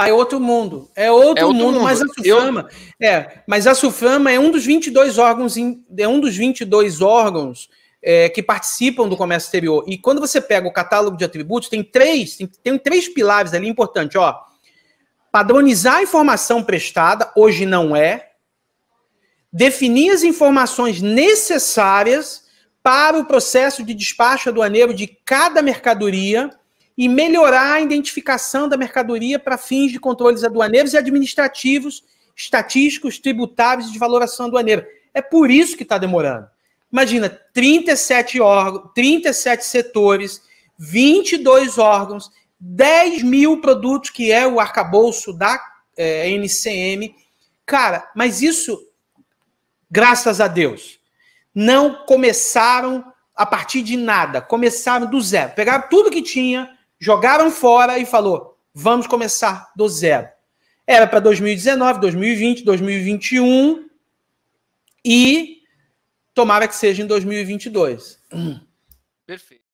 Ah, é outro mundo. É outro, é outro mundo, mundo, mas a Suframa, Eu... é, mas a Suframa é um dos 22 órgãos, é um dos 22 órgãos é, que participam do comércio exterior. E quando você pega o catálogo de atributos, tem três, tem, tem três pilares ali importantes, ó. Padronizar a informação prestada, hoje não é. Definir as informações necessárias para o processo de despacho aduaneiro de cada mercadoria e melhorar a identificação da mercadoria para fins de controles aduaneiros e administrativos, estatísticos, tributáveis e de valoração aduaneira. É por isso que está demorando. Imagina, 37 órgãos, 37 setores, 22 órgãos, 10 mil produtos, que é o arcabouço da é, NCM. Cara, mas isso, graças a Deus, não começaram a partir de nada, começaram do zero. Pegaram tudo que tinha, jogaram fora e falou: vamos começar do zero. Era para 2019, 2020, 2021 e tomara que seja em 2022. Perfeito.